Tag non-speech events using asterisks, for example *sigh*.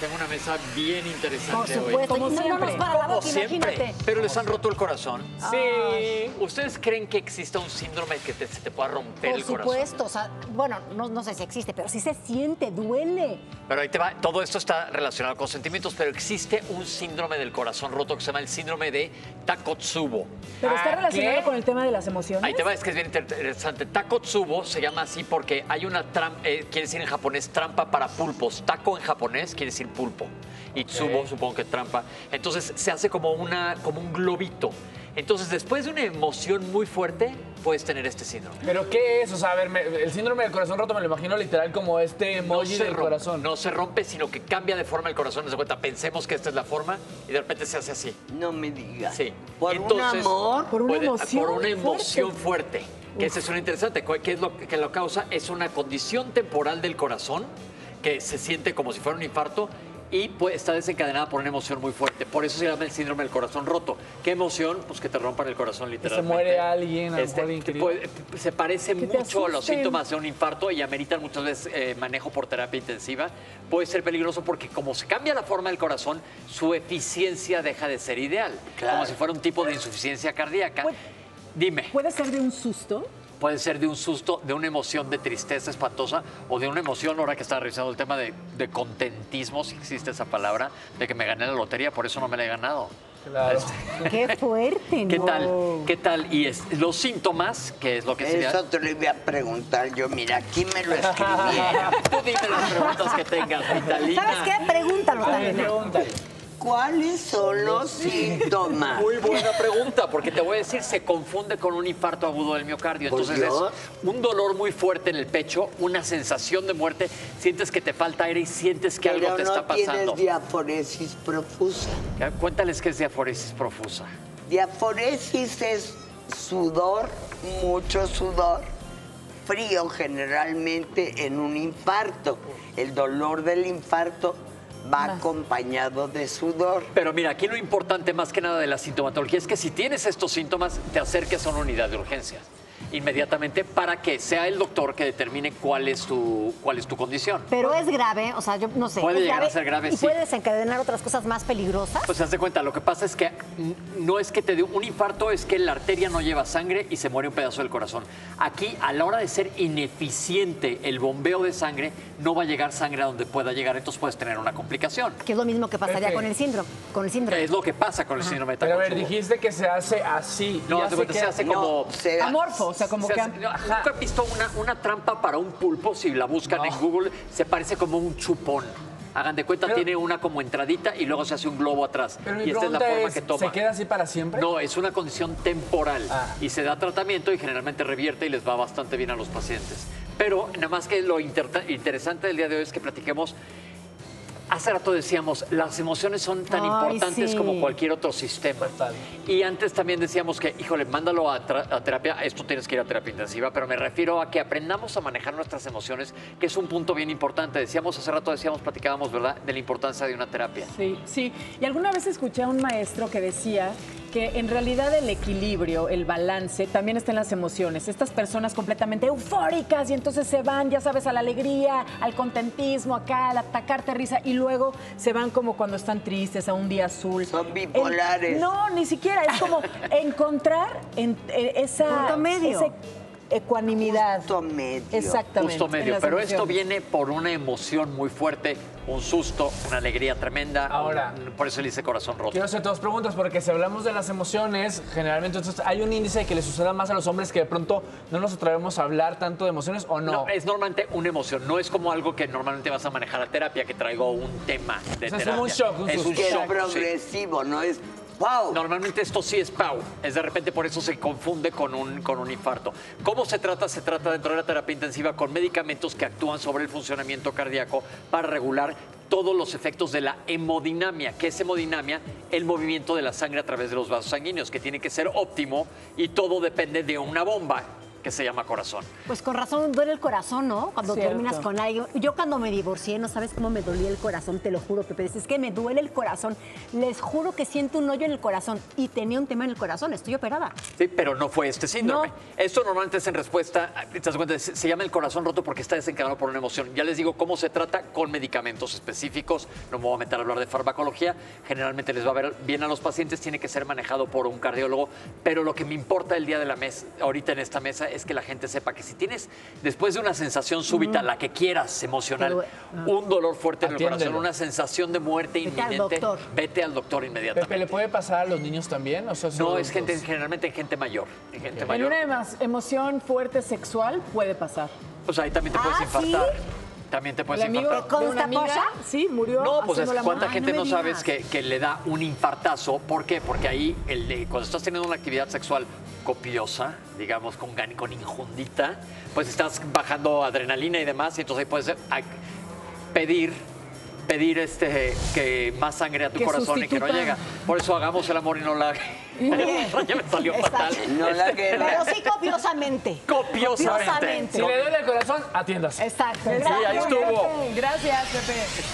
Tengo una mesa bien Por interesante hoy. supuesto. Como y no, no nos siempre. para la Como boca, siempre. imagínate. Pero les han roto el corazón. Sí. ¿Ustedes creen que exista un síndrome que te- se te pueda romper Por el corazón? supuesto, o sea, bueno, no, no sé si existe, pero sí se siente, duele. Pero ahí te va, todo esto está relacionado con sentimientos, pero existe un síndrome del corazón roto que se llama el síndrome de Takotsubo. Pero está ¿Ah, relacionado qué? con el tema de las emociones. Ahí te va, es que es bien interesante. Takotsubo se llama así porque hay una trampa, quiere decir en japonés trampa para pulpos. Taco en japonés quiere decir pulpo. Y tsubo supongo que trampa. Entonces se hace como, una, como un globito. Entonces después de una emoción muy fuerte puedes tener este síndrome. ¿Pero qué es? O sea, a ver, me- el síndrome del corazón roto me lo imagino literal como este emoji del rompe, corazón. no se rompe, sino que cambia de forma el corazón. Haz de cuenta, pensemos que esta es la forma y de repente se hace así. No me digas. Sí. Por Entonces, un amor. Por una emoción Por una fuerte. emoción fuerte. Que esa es una interesante. ¿Cuál- ¿Qué es lo que lo causa? Es una condición temporal del corazón que se siente como si fuera un infarto y puede, está desencadenada por una emoción muy fuerte. Por eso se llama el síndrome del corazón roto. ¿Qué emoción? Pues que te rompan el corazón literalmente. muere alguien, a Este, alguien puede- se parece mucho a los síntomas de un infarto y ameritan muchas veces eh, manejo por terapia intensiva. Puede ser peligroso porque como se cambia la forma del corazón, su eficiencia deja de ser ideal. Claro. Como si fuera un tipo de insuficiencia cardíaca. Dime, ¿Puede ser de un susto? Puede ser de un susto, de una emoción de tristeza espantosa o de una emoción, ahora que estaba revisando el tema de, de contentismo, si existe esa palabra, de que me gané la lotería, por eso no me la he ganado. Claro. *laughs* Qué fuerte, ¿no? ¿Qué tal? ¿Qué tal? Y es, los síntomas, que es lo que sería... Eso te lo iba a preguntar yo. Mira, aquí me lo escribieron. *laughs* Tú dime las preguntas que tengas, Vitalina. ¿Sabes qué? Pregúntalo también. Pregúntale. ¿Cuáles son los síntomas? Muy buena pregunta, porque te voy a decir, se confunde con un infarto agudo del miocardio. ¿Por Entonces es un dolor muy fuerte en el pecho, una sensación de muerte, sientes que te falta aire y sientes que algo te no está pasando. tienes diaforesis profusa. Cuéntales qué es diaforesis profusa. Diaforesis es sudor, mucho sudor, frío generalmente en un infarto. El dolor del infarto va acompañado de sudor. Pero mira, aquí lo importante más que nada de la sintomatología es que si tienes estos síntomas, te acerques a una unidad de urgencias inmediatamente para que sea el doctor que determine cuál es tu, cuál es tu condición. Pero es grave, o sea, yo no sé. Puede llegar a ser grave, y sí. puede desencadenar otras cosas más peligrosas. Pues haz de cuenta, lo que pasa es que no es que te dé un infarto, es que la arteria no lleva sangre y se muere un pedazo del corazón. Aquí, a la hora de ser ineficiente el bombeo de sangre, no va a llegar sangre a donde pueda llegar, entonces puedes tener una complicación. que es lo mismo que pasaría Pepe. con el síndrome. Con el síndrome. Es lo que pasa con el síndrome de Pero a ver, dijiste que se hace así. No, haz de hace cuenta, que- se hace Como... o sea, que... Nunca he visto una, una trampa para un pulpo, si la buscan en Google, se parece como un chupón. Hagan de cuenta, Pero- tiene una como entradita y luego se hace un globo atrás. Pero y esta es la forma es, que toma. ¿se queda así para siempre? No, es una condición temporal Ah. y se da tratamiento y generalmente revierte y les va bastante bien a los pacientes. Pero nada más que lo inter- interesante del día de hoy es que platiquemos. Hace rato decíamos, las emociones son tan Ay, importantes sí. como cualquier otro sistema. Total. Y antes también decíamos que, híjole, mándalo a, a terapia, esto tienes que ir a terapia intensiva, pero me refiero a que aprendamos a manejar nuestras emociones, que es un punto bien importante. Decíamos hace rato, decíamos, platicábamos, ¿verdad?, de la importancia de una terapia. Sí, sí. Y alguna vez escuché a un maestro que decía que en realidad el equilibrio, el balance, también está en las emociones. Estas personas completamente eufóricas y entonces se van, ya sabes, a la alegría, al contentismo, acá, al atacarte risa y luego se van como cuando están tristes, a un día azul. Son El- bipolares. no, ni siquiera. Es como *laughs* encontrar en, eh, esa Punto medio. esa ecuanimidad. Justo medio. Exactamente. Justo medio, pero esto viene por una emoción muy fuerte, un susto, una alegría tremenda. Ahora. un- por eso le dice corazón roto. Quiero hacer dos preguntas porque si hablamos de las emociones, generalmente entonces hay un índice que le suceda más a los hombres que de pronto no nos atrevemos a hablar tanto de emociones o no. No, es normalmente una emoción, no es como algo que normalmente vas a manejar a terapia, que traigo un tema de O sea, es terapia. como un shock, un es un susto. Que es shock, sí. progresivo, no es wow. Normalmente esto sí es PAU, es de repente por eso se confunde con un, con un infarto. ¿Cómo se trata? Se trata dentro de la terapia intensiva con medicamentos que actúan sobre el funcionamiento cardíaco para regular todos los efectos de la hemodinamia. ¿Qué es hemodinamia? El movimiento de la sangre a través de los vasos sanguíneos, que tiene que ser óptimo y todo depende de una bomba. Que se llama corazón. Pues con razón duele el corazón, ¿no? Cuando Cierto. terminas con alguien. Yo cuando me divorcié, no sabes cómo me dolía el corazón, te lo juro, Pepe. Es que me duele el corazón. Les juro que siento un hoyo en el corazón. Y tenía un tema en el corazón, estoy operada. Sí, pero no fue este síndrome. No. Esto normalmente es en respuesta, ¿te das cuenta? Se, se llama el corazón roto porque está desencadenado por una emoción. Ya les digo cómo se trata con medicamentos específicos. No me voy a meter a hablar de farmacología. Generalmente les va a ver bien a los pacientes, tiene que ser manejado por un cardiólogo. Pero lo que me importa el día de la mesa, ahorita en esta mesa, es que la gente sepa que si tienes, después de una sensación súbita, la que quieras, emocional, Pero, un dolor fuerte en el corazón, una sensación de muerte Vete al inminente, doctor. vete al doctor inmediatamente. Pepe, ¿le puede pasar a los niños también? O sea, No, es gente, generalmente en gente mayor. En gente mayor. una emo- emoción fuerte sexual puede pasar. O sea, ahí también te puedes Ah, infartar. También te puedes El amigo infartar. ¿Con una esta amiga, polla? sí, murió No, pues es cuánta Ay, gente no no, sabes que, que le da un infartazo. ¿Por qué? Porque ahí el cuando estás teniendo una actividad sexual copiosa, digamos con, con injundita, pues estás bajando adrenalina y demás, y entonces ahí puedes pedir pedir este que más sangre a tu Que corazón y que no llega. Por eso hagamos el amor y no la *laughs* *laughs* ya me salió fatal. No la guerra. Pero sí copiosamente. Copiosamente. Si le duele el corazón, atiéndase. Exacto. ahí estuvo. Gracias, Pepe.